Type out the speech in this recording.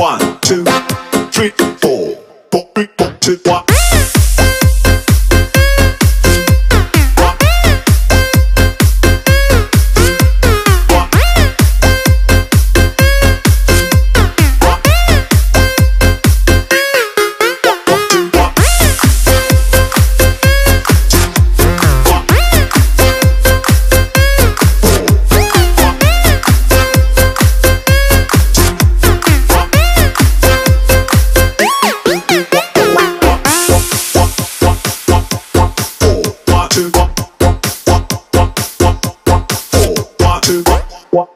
One, two, three, four. Four, three, two, one. Oh,